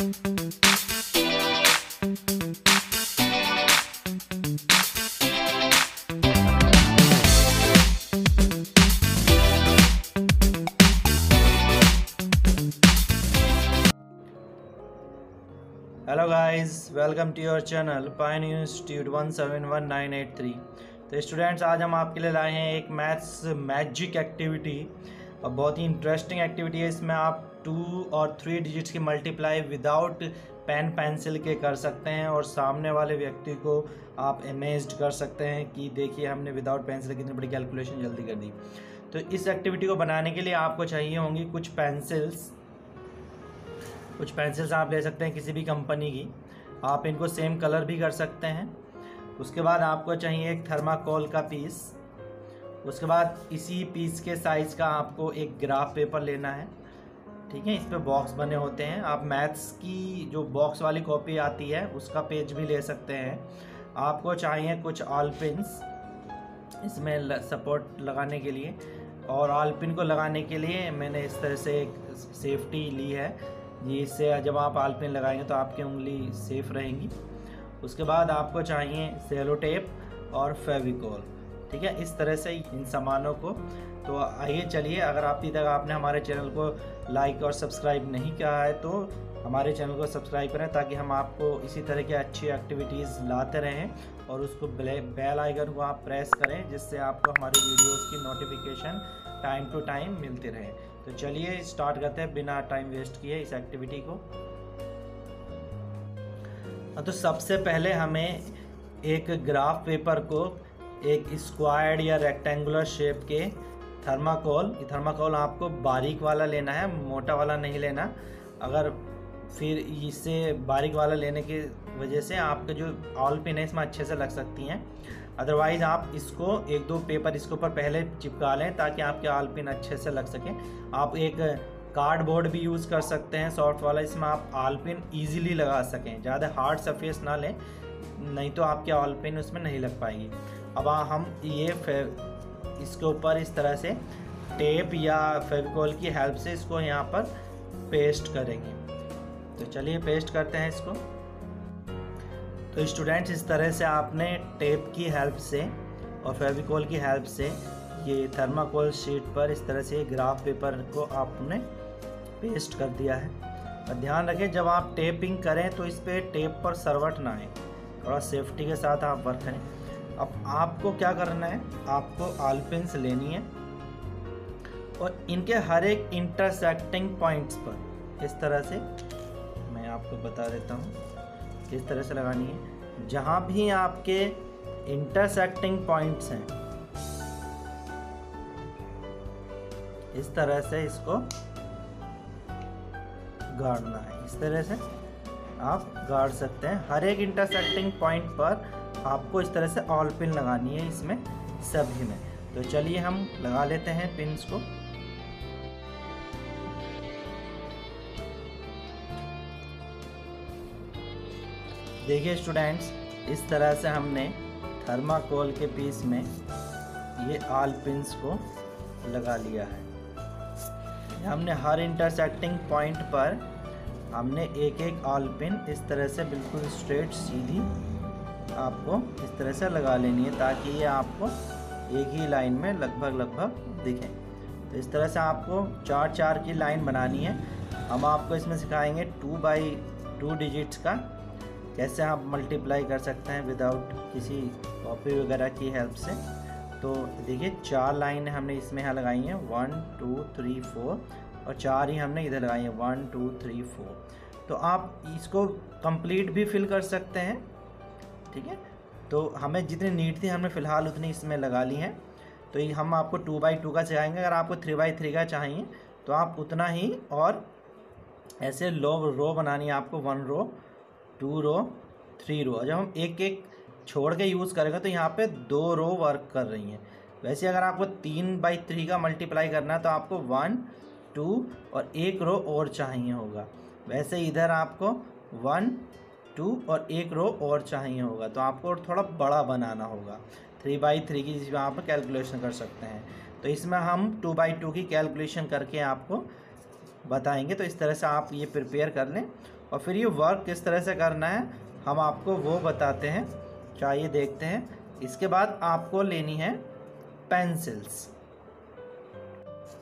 Hello guys welcome to your channel pine institute one seven one nine eight three तो students आज हम आपके लिए लाए हैं एक मैथ्स मैजिक एक्टिविटी और बहुत ही इंटरेस्टिंग एक्टिविटी है। इसमें आप टू और थ्री डिजिट्स की मल्टीप्लाई विदाउट पेन पेंसिल के कर सकते हैं और सामने वाले व्यक्ति को आप अमेज्ड कर सकते हैं कि देखिए हमने विदाउट पेंसिल कितनी बड़ी कैलकुलेशन जल्दी कर दी। तो इस एक्टिविटी को बनाने के लिए आपको चाहिए होंगी कुछ पेंसिल्स कुछ पेंसिल्स आप ले सकते हैं किसी भी कंपनी की। आप इनको सेम कलर भी कर सकते हैं। उसके बाद आपको चाहिए एक थर्माकोल का पीस उसके बाद इसी पीस के साइज़ का आपको एक ग्राफ पेपर लेना है। ठीक है इस पर बॉक्स बने होते हैं। आप मैथ्स की जो बॉक्स वाली कॉपी आती है, उसका पेज भी ले सकते हैं। आपको चाहिए कुछ ऑल पिन्स इसमें सपोर्ट लगाने के लिए। और ऑल पिन को लगाने के लिए मैंने इस तरह से एक सेफ्टी ली है। जिससे जब आप आलपिन लगाएँगे तो आपकी उंगली सेफ़ रहेंगी। उसके बाद आपको चाहिए सेलो टेप और फेविकॉल। ठीक है, इस तरह से इन सामानों को तो आइए चलिए, अगर अभी तक आपने हमारे चैनल को लाइक और सब्सक्राइब नहीं किया है तो हमारे चैनल को सब्सक्राइब करें ताकि हम आपको इसी तरह की अच्छी एक्टिविटीज़ लाते रहें और उसको बेल आइकन को आप प्रेस करें, जिससे आपको हमारी वीडियोस की नोटिफिकेशन टाइम टू टाइम मिलती रहे। तो चलिए, स्टार्ट करते हैं बिना टाइम वेस्ट किए इस एक्टिविटी को। तो सबसे पहले हमें एक ग्राफ पेपर को एक स्क्वायर्ड या रेक्टेंगुलर शेप के थर्माकोल, ये थर्माकोल आपको बारीक वाला लेना है, मोटा वाला नहीं लेना। अगर फिर इससे बारीक वाला लेने की वजह से आपके जो ऑल पिन है, इसमें अच्छे से लग सकती हैं। अदरवाइज़ आप इसको एक दो पेपर इसके ऊपर पहले चिपका लें, ताकि आपके आल पिन अच्छे से लग सके। आप एक कार्डबोर्ड भी यूज़ कर सकते हैं, सॉफ्ट वाला, इसमें आप आल पिन ईजिली लगा सकें। ज़्यादा हार्ड सरफेस ना लें, नहीं तो आपके ऑल पिन उसमें नहीं लग पाएगी। अब हम ये इसके ऊपर इस तरह से टेप या फेविकॉल की हेल्प से इसको यहाँ पर पेस्ट करेंगे। तो चलिए पेस्ट करते हैं इसको। तो स्टूडेंट्स इस तरह से आपने टेप की हेल्प से और फेविकोल की हेल्प से ये थर्माकोल शीट पर इस तरह से ग्राफ पेपर को आपने पेस्ट कर दिया है। और ध्यान रखें, जब आप टेपिंग करें तो इस पर टेप पर सरवट ना आए। थोड़ा सेफ्टी के साथ आप वर्क करें। अब आपको क्या करना है? आपको आलपिन्स लेनी है। और इनके हर एक इंटरसेक्टिंग पॉइंट्स पर इस तरह से? मैं आपको बता देता हूँ, किस तरह से लगानी है। जहाँ भी आपके इंटरसेक्टिंग पॉइंट्स हैं, इस तरह से इसको गाड़ना है। इस तरह से आप गाड़ सकते हैं। हर एक इंटरसेक्टिंग पॉइंट पर आपको इस तरह से ऑल पिन लगानी है इसमें, सभी में। तो चलिए हम लगा लेते हैं पिन्स को। देखिए स्टूडेंट्स इस तरह से हमने थर्माकोल के पीस में ये आल पिंस को लगा लिया है। हमने हर इंटरसेक्टिंग पॉइंट पर हमने एक एक ऑल पिन इस तरह से बिल्कुल स्ट्रेट सीधी आपको इस तरह से लगा लेनी है ताकि ये आपको एक ही लाइन में लगभग लगभग दिखें। तो इस तरह से आपको चार चार की लाइन बनानी है। हम आपको इसमें सिखाएँगे टू बाई टू डिजिट्स का, कैसे आप मल्टीप्लाई कर सकते हैं विदाउट किसी कॉपी वगैरह की हेल्प से। तो देखिए, चार लाइन हमने इसमें यहाँ लगाई हैं, वन, टू, थ्री, फोर, और चार ही हमने इधर लगाई हैं, वन, टू, थ्री, फोर। तो आप इसको कंप्लीट भी फिल कर सकते हैं। ठीक है? तो हमें जितनी नीड थी हमने फ़िलहाल उतनी इसमें लगा ली हैं। तो हम आपको टू बाई टू का चाहेंगे। अगर आपको थ्री बाई थ्री का चाहिए तो आप उतना ही और ऐसे लो रो बनानी है आपको one row, two row, three row. जब हम एक एक छोड़ के यूज़ करेंगे तो यहाँ पे दो रो वर्क कर रही हैं। वैसे अगर आपको तीन बाई थ्री का मल्टीप्लाई करना है तो आपको वन, टू और एक रो और चाहिए होगा। वैसे इधर आपको वन टू और एक रो और चाहिए होगा। तो आपको और थोड़ा बड़ा बनाना होगा। थ्री बाई थ्री की जिसमें आप कैलकुलेशन कर सकते हैं। तो इसमें हम टू बाई टू की कैलकुलेशन करके आपको बताएँगे। तो इस तरह से आप ये प्रिपेयर कर लें। और फिर ये वर्क किस तरह से करना है, हम आपको वो बताते हैं। चाहिए देखते हैं। इसके बाद आपको लेनी है पेंसिल्स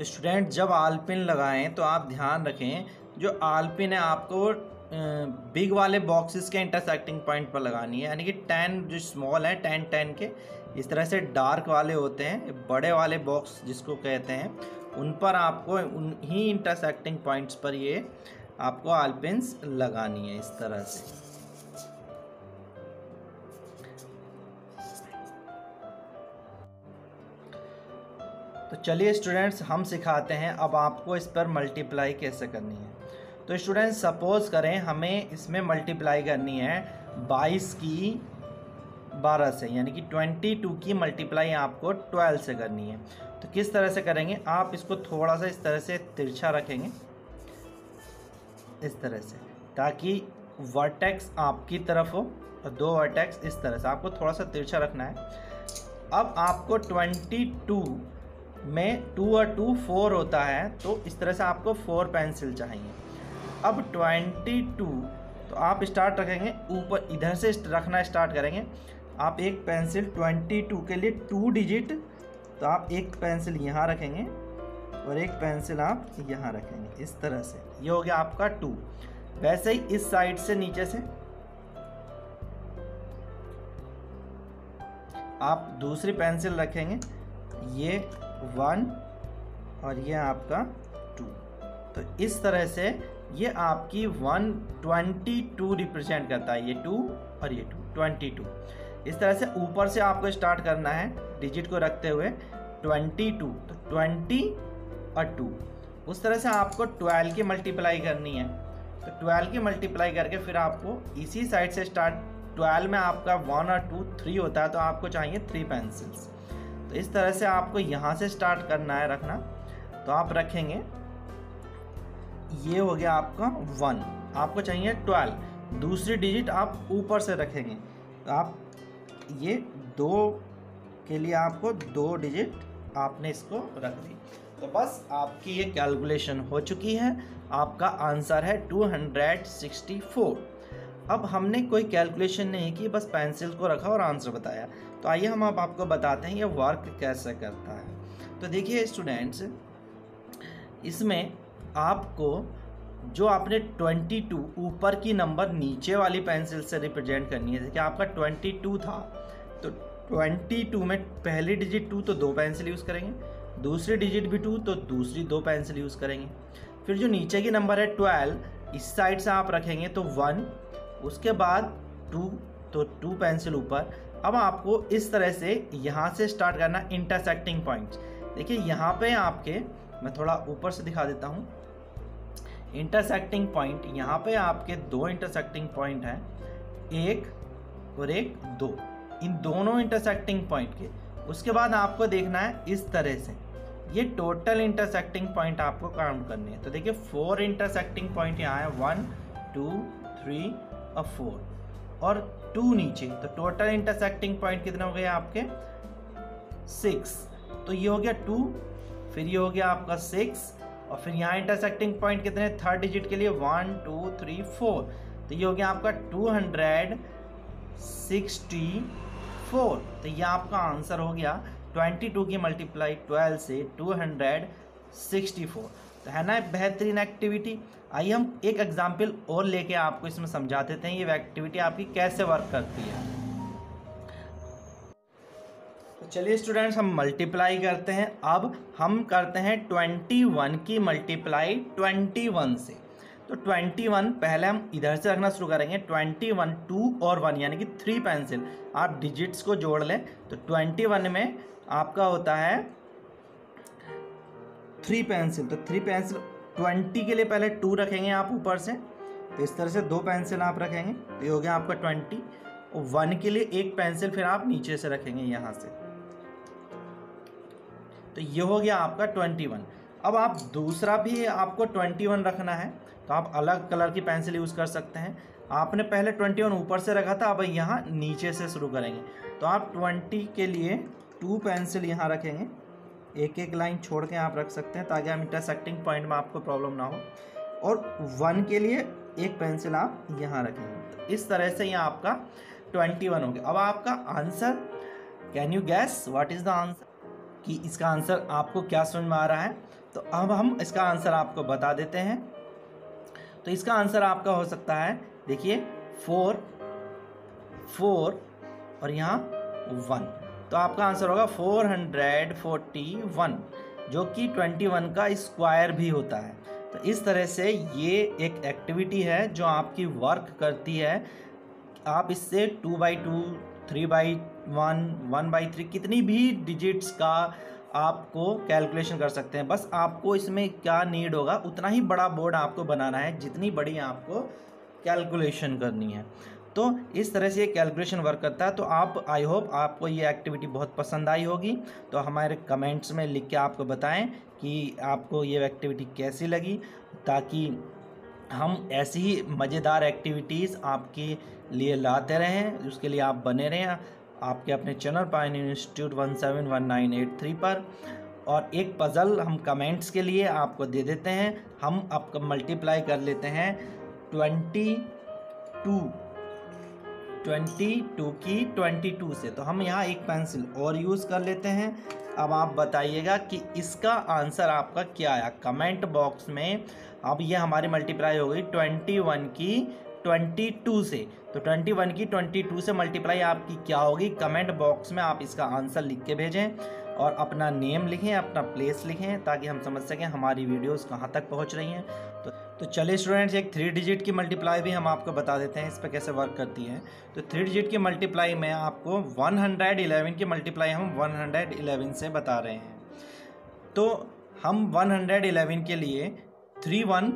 स्टूडेंट जब आलपिन लगाएँ तो आप ध्यान रखें, जो आलपिन है आपको बिग वाले बॉक्सेस के इंटरसेक्टिंग पॉइंट पर लगानी है। यानी कि टेन जो स्मॉल है टेन टेन के, इस तरह से डार्क वाले होते हैं, बड़े वाले बॉक्स जिसको कहते हैं, उन पर आपको उन ही इंटरसेक्टिंग पॉइंट्स पर ये आपको आलपिन्स लगानी है इस तरह से। तो चलिए स्टूडेंट्स हम सिखाते हैं, अब आपको इस पर मल्टीप्लाई कैसे करनी है। तो स्टूडेंट सपोज़ करें, हमें इसमें मल्टीप्लाई करनी है 22 की 12 से, यानी कि 22 की मल्टीप्लाई आपको 12 से करनी है। तो किस तरह से करेंगे? आप इसको थोड़ा सा इस तरह से तिरछा रखेंगे। इस तरह से, ताकि वर्टेक्स आपकी तरफ़ हो और दो वर्टेक्स इस तरह से। आपको थोड़ा सा तिरछा रखना है। अब आपको 22 में टू और टू फोर होता है तो इस तरह से आपको फोर पेंसिल चाहिए। अब 22 तो आप स्टार्ट रखेंगे, ऊपर इधर से रखना स्टार्ट करेंगे। आप एक पेंसिल 22 के लिए टू डिजिट तो आप एक पेंसिल यहाँ रखेंगे और एक पेंसिल आप यहाँ रखेंगे, इस तरह से। ये हो गया आपका टू वैसे ही इस साइड से नीचे से आप दूसरी पेंसिल रखेंगे, ये वन और ये आपका टू तो इस तरह से ये आपकी वन ट्वेंटी टू रिप्रेजेंट करता है, ये टू और ये टू, ट्वेंटी टू। इस तरह से ऊपर से आपको स्टार्ट करना है, डिजिट को रखते हुए, ट्वेंटी टू तो ट्वेंटी और टू। उस तरह से आपको ट्वेल्व की मल्टीप्लाई करनी है तो ट्वेल्व की मल्टीप्लाई करके फिर आपको इसी साइड से स्टार्ट, ट्वेल्व में आपका वन और टू, थ्री होता है तो आपको चाहिए थ्री पेंसिल्स। तो इस तरह से आपको यहाँ से स्टार्ट करना है रखना तो आप रखेंगे। ये हो गया आपका वन। आपको चाहिए ट्वेल्व। दूसरी डिजिट आप ऊपर से रखेंगे। आप ये दो के लिए आपको दो डिजिट आपने इसको रख दी। तो बस आपकी ये कैलकुलेशन हो चुकी है। आपका आंसर है 264 अब हमने कोई कैलकुलेशन नहीं की, बस पेंसिल को रखा और आंसर बताया। तो आइए हम अब आपको बताते हैं ये वर्क कैसे करता है। तो देखिए स्टूडेंट्स, इसमें आपको जो आपने 22 ऊपर की नंबर नीचे वाली पेंसिल से रिप्रेजेंट करनी है देखिए आपका 22 था तो 22 में पहली डिजिट टू तो दो पेंसिल यूज़ करेंगे, दूसरी डिजिट भी टू तो दूसरी दो पेंसिल यूज़ करेंगे। फिर जो नीचे की नंबर है ट्वेल्व, इस साइड से आप रखेंगे तो वन, उसके बाद टू तो टू पेंसिल ऊपर। अब आपको इस तरह से यहाँ से स्टार्ट करना इंटरसेक्टिंग पॉइंट्स। देखिए, यहाँ पे आपके, मैं थोड़ा ऊपर से दिखा देता हूँ। इंटरसेक्टिंग पॉइंट यहाँ पे आपके दो इंटरसेक्टिंग पॉइंट हैं, एक और एक दो। इन दोनों इंटरसेक्टिंग पॉइंट के। उसके बाद आपको देखना है इस तरह से। ये टोटल इंटरसेक्टिंग पॉइंट आपको काउंट करनी है। तो देखिए फोर इंटरसेक्टिंग पॉइंट यहाँ है वन टू थ्री और फोर और टू नीचे तो टोटल इंटरसेक्टिंग पॉइंट कितने हो गए आपके? सिक्स तो ये हो गया टू फिर ये हो गया आपका सिक्स और फिर यहाँ इंटरसेक्टिंग पॉइंट कितने थर्ड डिजिट के लिए वन टू थ्री फोर तो ये हो गया आपका टू हंड्रेड सिक्सटी फोर तो ये आपका आंसर हो गया ट्वेंटी टू की मल्टीप्लाई ट्वेल्व से टू हंड्रेड सिक्सटी फोर तो है ना बेहतरीन एक्टिविटी आइए हम एक एग्ज़ाम्पल और लेके आपको इसमें समझा देते हैं, ये एक्टिविटी आपकी कैसे वर्क करती है। चलिए स्टूडेंट्स हम मल्टीप्लाई करते हैं। अब हम करते हैं ट्वेंटी वन की मल्टीप्लाई ट्वेंटी वन से। तो ट्वेंटी वन पहले हम इधर से रखना शुरू करेंगे। ट्वेंटी वन टू और वन यानी कि थ्री पेंसिल आप डिजिट्स को जोड़ लें। तो ट्वेंटी वन में आपका होता है थ्री पेंसिल तो थ्री पेंसिल ट्वेंटी के लिए पहले टू रखेंगे आप ऊपर से। तो इस तरह से दो पेंसिल आप रखेंगे। तो ये हो गया आपका ट्वेंटी वन के लिए एक पेंसिल फिर आप नीचे से रखेंगे यहाँ से। तो ये हो गया आपका ट्वेंटी वन। अब आप दूसरा भी आपको ट्वेंटी वन रखना है तो आप अलग कलर की पेंसिल यूज़ कर सकते हैं। आपने पहले ट्वेंटी वन ऊपर से रखा था, अब यहाँ नीचे से शुरू करेंगे। तो आप ट्वेंटी के लिए टू पेंसिल यहाँ रखेंगे। एक एक लाइन छोड़ के आप रख सकते हैं, ताकि हम इंटरसेक्टिंग पॉइंट में आपको प्रॉब्लम ना हो। और वन के लिए एक पेंसिल आप यहाँ रखेंगे। तो इस तरह से यहाँ आपका ट्वेंटी वन हो गया। अब आपका answer, can you guess what is the answer? कि इसका आंसर आपको क्या समझ में आ रहा है? तो अब हम इसका आंसर आपको बता देते हैं। तो इसका आंसर आपका हो सकता है, देखिए फोर फोर और यहाँ वन तो आपका आंसर होगा फोर हंड्रेड फोर्टी वन जो कि ट्वेंटी वन का स्क्वायर भी होता है। तो इस तरह से ये एक एक्टिविटी है जो आपकी वर्क करती है। आप इससे two by two three by one one by three कितनी भी डिजिट्स का आपको कैलकुलेशन कर सकते हैं। बस आपको इसमें क्या नीड होगा, उतना ही बड़ा बोर्ड आपको बनाना है, जितनी बड़ी आपको कैलकुलेशन करनी है। तो इस तरह से ये कैलकुलेशन वर्क करता है। तो आप आई होप आपको ये एक्टिविटी बहुत पसंद आई होगी। तो हमारे कमेंट्स में लिख के आपको बताएँ कि आपको ये एक्टिविटी कैसी लगी, ताकि हम ऐसी ही मज़ेदार एक्टिविटीज़ आपके लिए लाते रहें, उसके लिए आप बने रहें। आपके अपने channel pine institute one seven one nine eight three पर। और एक पज़ल हम कमेंट्स के लिए आपको दे देते हैं। हम आपका मल्टीप्लाई कर लेते हैं। Twenty two. ट्वेंटी टू की ट्वेंटी टू से। तो हम यहाँ एक पेंसिल और यूज़ कर लेते हैं। अब आप बताइएगा कि इसका आंसर आपका क्या आया? कमेंट बॉक्स में। अब ये हमारी मल्टीप्लाई हो गई ट्वेंटी वन की। ट्वेंटी टू से। तो ट्वेंटी वन की ट्वेंटी टू से मल्टीप्लाई आपकी क्या होगी? कमेंट बॉक्स में आप इसका आंसर लिख के भेजें और अपना नेम लिखें, अपना प्लेस लिखें, ताकि हम समझ सकें हमारी वीडियोस कहाँ तक पहुँच रही हैं। तो तो चलिए स्टूडेंट्स, एक थ्री डिजिट की मल्टीप्लाई भी हम आपको बता देते हैं, इस पर कैसे वर्क करती है। तो थ्री डिजिट की मल्टीप्लाई में आपको 111 की मल्टीप्लाई हम 111 से बता रहे हैं। तो हम 111 के लिए थ्री वन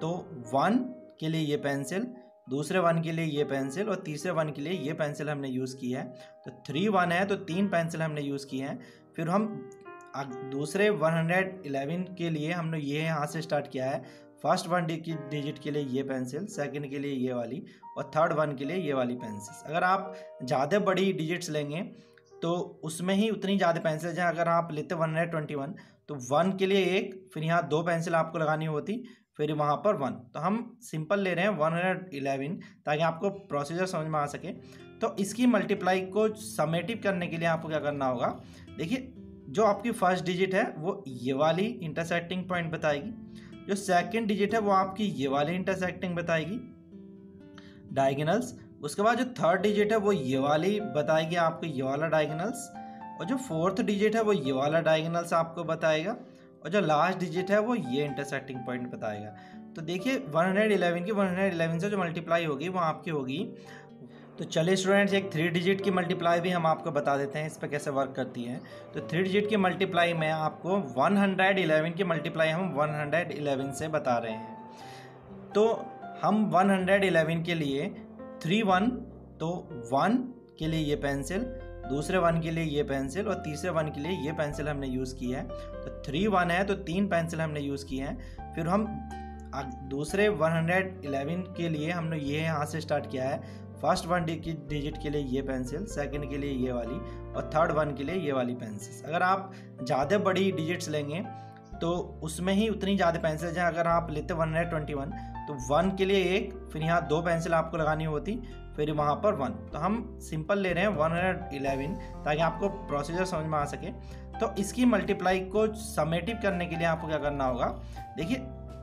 तो वन के लिए ये पेंसिल दूसरे वन के लिए ये पेंसिल और तीसरे वन के लिए ये पेंसिल हमने यूज़ की है। तो थ्री वन है तो तीन पेंसिल हमने यूज़ की हैं। फिर हम दूसरे 111 के लिए हमने ये यहाँ से स्टार्ट किया है। फ़र्स्ट वन डिजिट के लिए ये पेंसिल, सेकंड के लिए ये वाली और थर्ड वन के लिए ये वाली पेंसिल। अगर आप ज़्यादा बड़ी डिजिट्स लेंगे तो उसमें ही उतनी ज़्यादा पेंसिल हैं। अगर आप लेते वन हंड्रेड ट्वेंटी वन तो वन के लिए एक, फिर यहाँ दो पेंसिल आपको लगानी होती। फिर वहाँ पर वन तो हम सिंपल ले रहे हैं वन हंड्रेड इलेवन ताकि आपको प्रोसीजर समझ में आ सके। तो इसकी मल्टीप्लाई को समेटिव करने के लिए आपको क्या करना होगा? देखिए, जो आपकी फ़र्स्ट डिजिट है, वो ये वाली इंटरसेक्टिंग पॉइंट बताएगी। जो सेकंड डिजिट है, वो आपकी ये वाली इंटरसेक्टिंग बताएगी। डायगनल्स उसके बाद जो थर्ड डिजिट है, वो ये वाली बताएगी आपको, ये वाला डायगनल्स और जो फोर्थ डिजिट है, वो ये वाला डायगनल्स आपको बताएगा। और जो लास्ट डिजिट है वो ये इंटरसेक्टिंग पॉइंट बताएगा। तो देखिए 111 की 111 से जो मल्टीप्लाई होगी, वो आपकी होगी। तो चलिए स्टूडेंट्स एक थ्री डिजिट की मल्टीप्लाई भी हम आपको बता देते हैं, इस पर कैसे वर्क करती है। तो थ्री डिजिट की मल्टीप्लाई में आपको 111 की मल्टीप्लाई हम 111 से बता रहे हैं। तो हम 111 के लिए थ्री वन तो वन के लिए ये पेंसिल दूसरे वन के लिए ये पेंसिल और तीसरे वन के लिए ये पेंसिल हमने यूज़ की है। तो थ्री वन है तो तीन पेंसिल हमने यूज़ की हैं। फिर हम दूसरे 111 के लिए हमने ये यहाँ से स्टार्ट किया है। फ़र्स्ट वन डिजिट के लिए ये पेंसिल सेकंड के लिए ये वाली और थर्ड वन के लिए ये वाली पेंसिल अगर आप ज़्यादा बड़ी डिजिट्स लेंगे तो उसमें ही उतनी ज़्यादा पेंसिल हैं। अगर आप लेते वन हंड्रेड ट्वेंटी वन तो वन के लिए एक, फिर यहाँ दो पेंसिल आपको लगानी होती। फिर वहाँ पर वन तो हम सिंपल ले रहे हैं वन हंड्रेड इलेवन ताकि आपको प्रोसीजर समझ में आ सके। तो इसकी मल्टीप्लाई को समेटिव करने के लिए आपको क्या करना होगा? देखिए,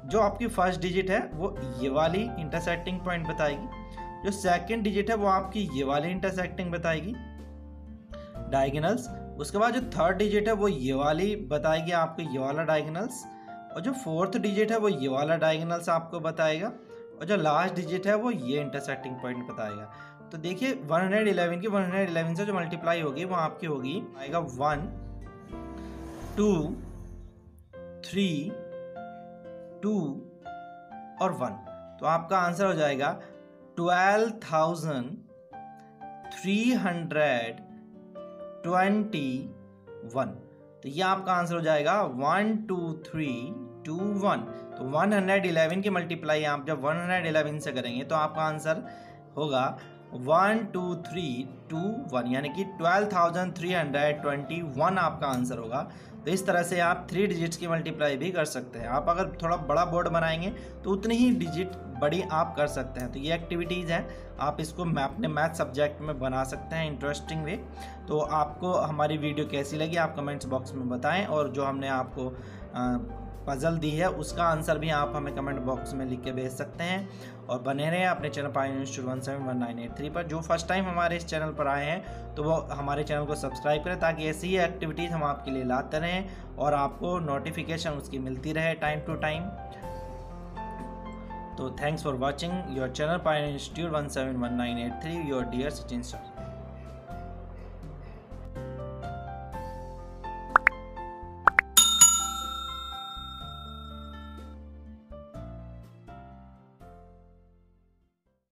जो आपकी फ़र्स्ट डिजिट है, वो ये वाली इंटरसेक्टिंग पॉइंट बताएगी। जो सेकंड डिजिट है, वो आपकी ये वाली इंटरसेक्टिंग बताएगी। डायगनल्स उसके बाद जो थर्ड डिजिट है, वो ये वाली बताएगी आपको, ये वाला डायगनल्स और जो फोर्थ डिजिट है, वो ये वाला डायगनल्स आपको बताएगा। और जो लास्ट डिजिट है वो ये इंटरसेक्टिंग पॉइंट बताएगा। तो देखिए 111 की 111 से जो मल्टीप्लाई होगी, वो आपकी होगी, आएगा वन टू थ्री टू और वन तो आपका आंसर हो जाएगा twelve thousand three hundred twenty one तो ये आपका आंसर हो जाएगा one two three two one तो वन हंड्रेड इलेवन की मल्टीप्लाई आप जब वन हंड्रेड इलेवन से करेंगे तो आपका आंसर होगा one two three two one यानी कि twelve thousand three hundred twenty one आपका आंसर होगा। तो इस तरह से आप थ्री डिजिट्स की मल्टीप्लाई भी कर सकते हैं। आप अगर थोड़ा बड़ा बोर्ड बनाएँगे तो उतनी ही डिजिट बड़ी आप कर सकते हैं। तो ये एक्टिविटीज़ हैं। आप इसको मैं अपने मैथ सब्जेक्ट में बना सकते हैं इंटरेस्टिंग वे तो आपको हमारी वीडियो कैसी लगी आप कमेंट्स बॉक्स में बताएँ और जो हमने आपको पज़ल दी है, उसका आंसर भी आप हमें कमेंट बॉक्स में लिख के भेज सकते हैं। और बने रहे अपने channel pi news one seven one nine eight three पर। जो फ़र्स्ट टाइम हमारे इस चैनल पर आए हैं तो वो हमारे चैनल को सब्सक्राइब करें ताकि ऐसी ही एक्टिविटीज़ हम आपके लिए लाते रहें और आपको नोटिफिकेशन उसकी मिलती रहे टाइम टू टाइम तो thanks for watching your channel pi institute one seven one nine eight three your dear Sachin sir